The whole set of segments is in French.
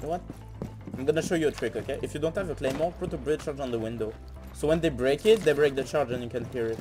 What? I'm gonna show you a trick, okay? If you don't have a claymore, put a bridge charge on the window. So when they break it, they break the charge and you can hear it.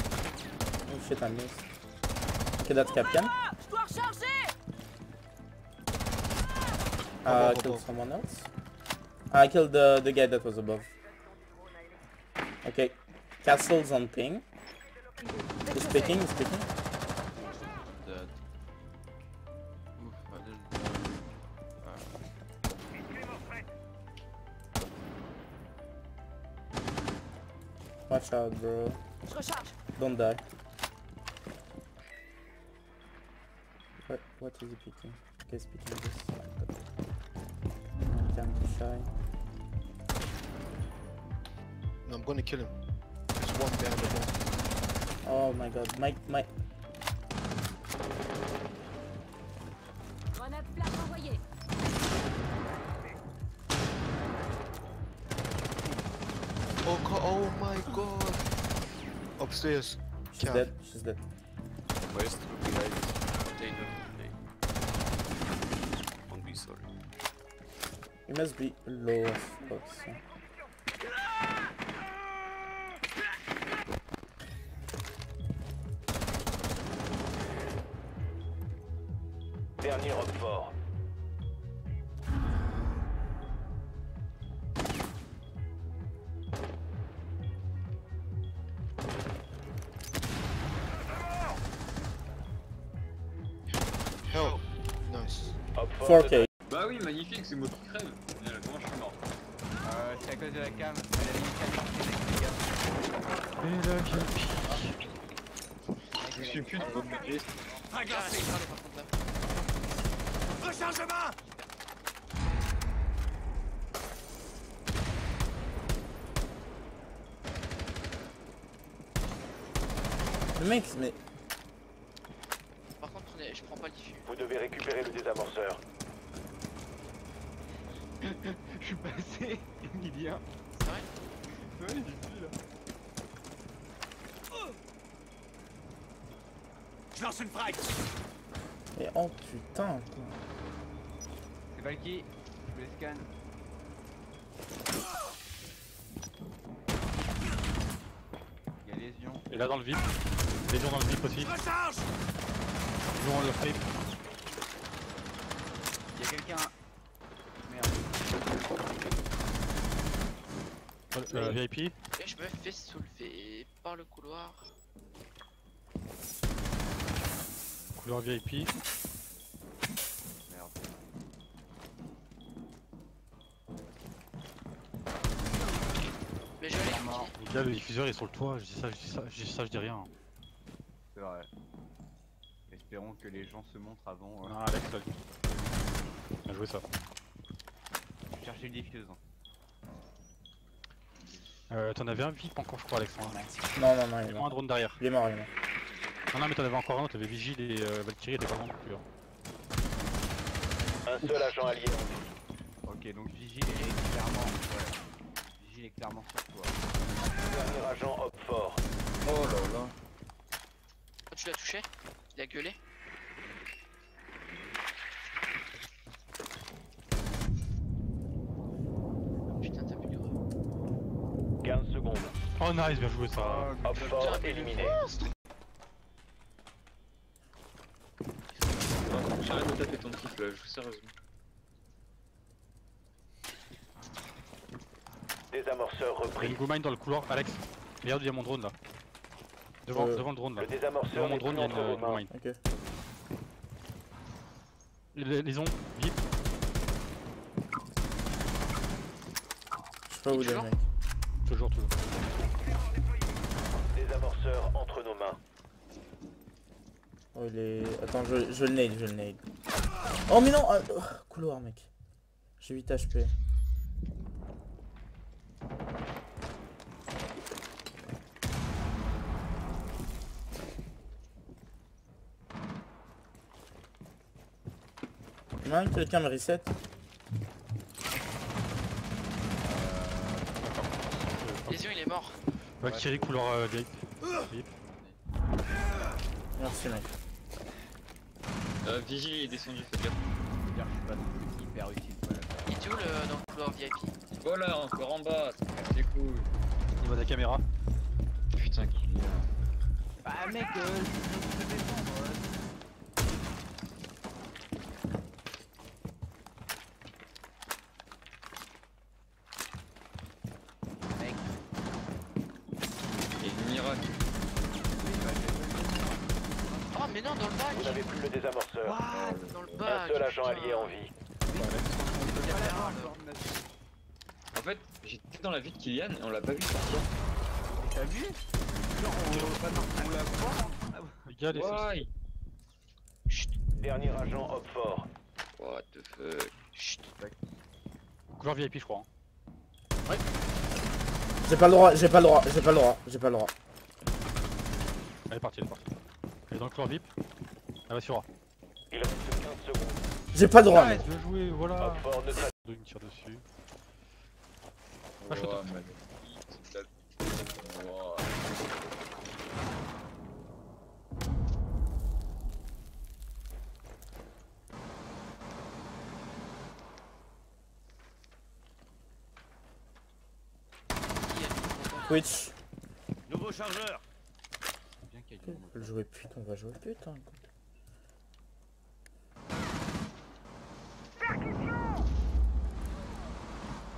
Oh shit, I missed. Okay, that's Capcan. Dois Uh, I killed someone else. I killed the, the guy that was above. Okay, castle's on ping. He's picking, he's picking. Dead. Oof, I didn't. Watch out, bro. Don't die. What, what is he picking? Okay, he's picking this. I'm too shy. No, I'm gonna kill him. There's one behind the wall. Oh my god, my, my... Grenade flash envoyée Oh, co- oh my god. Upstairs. She's Cap. dead, she's dead. West would be like container. Don't be sorry. He must be low as fuck, Dernier Roquefort. Help. Nice. Roquefort 4k. Bah oui, magnifique, c'est moi qui crève. Comment je suis mort Euh, c'est à cause de la cam. Elle a mis une cam Je suis plus de budget. Le mec, mais... Par contre, prenez- je prends pas le diffus. Vous devez récupérer le désamorceur. Je suis passé, Emilien. C'est vrai Ouais, j'y suis là. mais oh putain, quoi. Valky. Je les scanne. Il y a lésion. Et là dans le VIP. Légion dans le VIP aussi. Légion dans le flip. Il y a quelqu'un. Merde. Euh, VIP. Et je me fais soulever par le couloir. Couleur VIP. Merde. Mais je l'ai Mort. Les gars, le diffuseur est sur le toit. Je dis ça, je dis ça, je dis ça, je dis rien. C'est vrai. Espérons que les gens se montrent avant. euh, Non, Alex. Bien joué ça. Je cherchais le diffuse. hein. Euh, t'en avais un VIP encore, je crois, Alexandre. Non, non, non, il est Il y a un mort. drone derrière. Il est mort, il est mort. Non, non, mais t'en avais encore un, t'avais Vigile et euh, Valkyrie étaient pas loin non plus. hein. Un seul agent allié. Ok, donc Vigile est clairement. Ouais. Vigile est clairement sur toi. Dernier agent Roquefort. Oh là là. Oh, tu l'as touché? Il a gueulé? Putain, t'as plus de gros. 15 secondes. Oh, nice, bien joué ça. Roquefort éliminé. Non, J'arrête de taper ton kiff là, je vous sérieusement. Désamorceur Il y a repris. une go mine dans le couloir. Alex, regarde, il y a mon drone là. Devant, Euh, devant le drone là. Le Devant désamorceur mon n'est drone, il y a une, une go mains. mine. Ok. Les, les ont, VIP. Je sais pas où il est, toujours mec. Toujours, toujours. Désamorceur entre nos mains. Oh, il est... Attends, je, je le nade, je le nade. Oh, mais non ah, oh, Couloir, mec. J'ai 8 HP. Non, quelqu'un me reset. Lésion, il est mort. Ouais, va tirer couloir euh. Merci mec. Euh, Vigile il est descendu, faites gaffe. Je suis pas hyper utile. quoi, là. Il est où le, dans le couloir VIP Voilà, encore en bas, casse les couilles. Niveau de la caméra. Putain, qui est là. Bah mec, euh, je je peux défendre. euh. Mec, Et une miracle. oui, bah, je- Oh mais non, dans le Vous n'avez plus le désamorceur. What? Dans le Un seul agent putain. allié en vie. Pas. En fait, j'étais dans la vie de Kylian et on l'a pas vu. Mais T'as vu? Genre, on, la hein. Les gars, les Why? Dernier agent Hop fort. What the fuck? Chut. couloir VIP, je crois. hein. J'ai pas le droit, j'ai pas le droit, j'ai pas le droit, j'ai pas le droit. Elle est partie, elle est partie. Elle est dans le couloir VIP. Elle va sur A. Il reste 15 secondes. J'ai pas le droit je veux jouer, voilà. Hop Deux, une tire dessus. Ah, magnifique, c'est ça. Ouah. Twitch. Nouveau chargeur. Bien On jouer pute, on va jouer pute. Hein.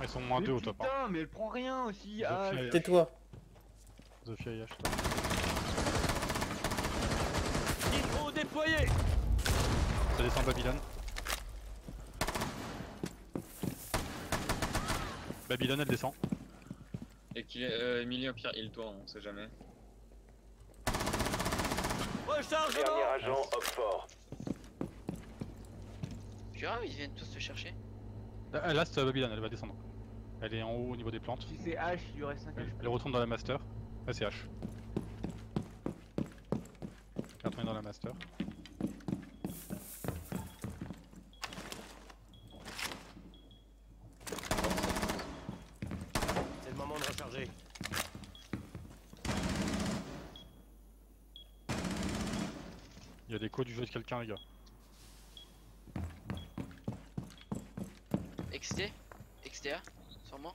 Ah, ils sont moins Mais deux au top. Hein. Putain, mais elle prend rien aussi. Ah. Tais-toi. Zofia et H, top. Nitro déployé. Ça descend Babylone. Babylone, elle descend. Et qu'il est, euh, Emily au pire, il toi, on sait jamais. Dernier agent Hop fort. Tu vois, ils viennent tous te chercher. Là, Euh, là, c'est Babylone, elle va descendre. Elle est en haut au niveau des plantes. Si c'est H, il lui reste 5 Elle, HP. elle retourne dans la master. Là, c'est H. Elle retourne dans la master. C'est le moment de recharger. Il y a des codes du jeu de quelqu'un, les gars. XT XTA Sûrement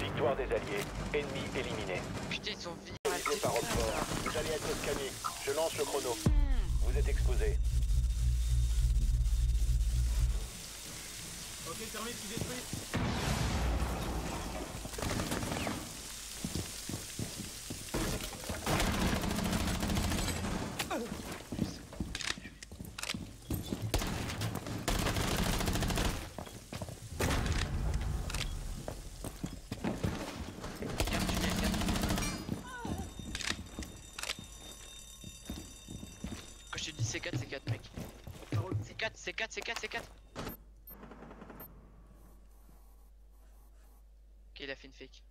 Victoire des alliés. Ennemi éliminé. Putain, ils sont par fort. Vous allez être scannés. Je lance le chrono. Vous êtes exposé. Garde, C4, C4, mec. C4, C4, C4, C4. Ok, il a fait une fake.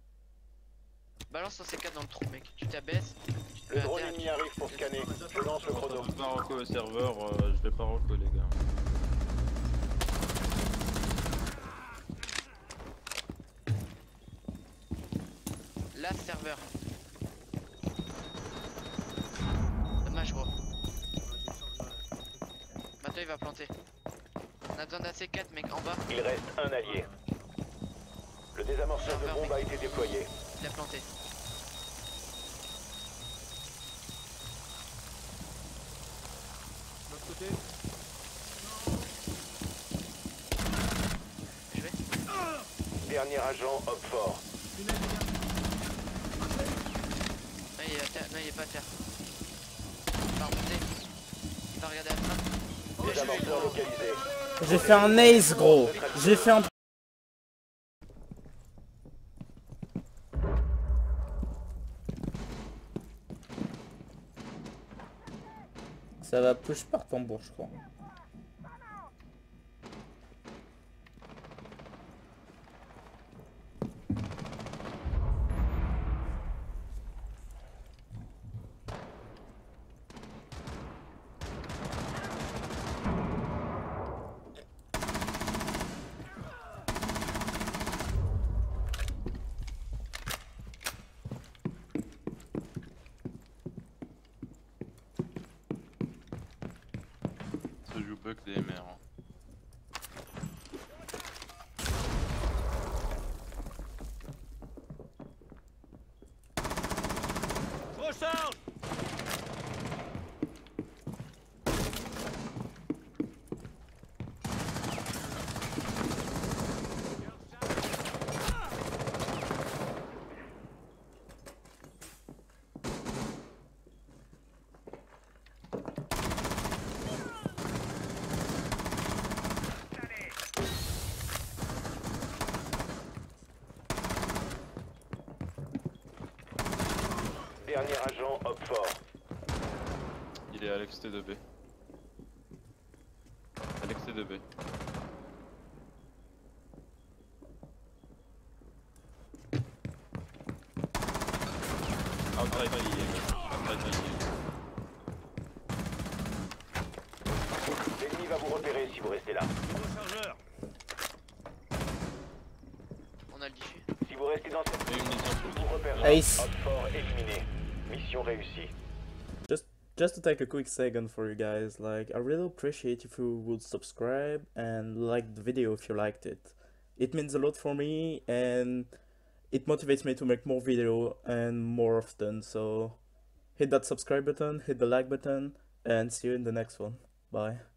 Balance ton C4 dans le trou, mec. Tu t'abaisses. Le drone ennemi arrive pour scanner. Je lance le chrono. Je vais pas reco au serveur, euh, je vais pas reco, les gars. Là, serveur. Va planter. On a besoin d'un C4, mec, en bas. Il reste un allié. Le désamorceur de bombe a été déployé. Il a planté. Je vais. Dernier agent Hop fort. Non, il est à terre. Non, il est pas à terre. Il va remonter. Il va regarder à trappe. J'ai fait un ace gros. J'ai fait un... Ça va push par tambour je crois. Bug Dernier agent, hop fort. Il est à l'ex T2B. À l'ex T2B. Outside my EA. Outside my EA. L'ennemi va vous repérer si vous restez là. On a le diffus. Si vous restez dans cette vous repérera. Ace. Mission réussie. Just just to take a quick second for you guys, like I really appreciate if you would subscribe and like the video if you liked it. It means a lot for me and it motivates me to make more video and more often. So hit that subscribe button, hit the like button, and see you in the next one. Bye.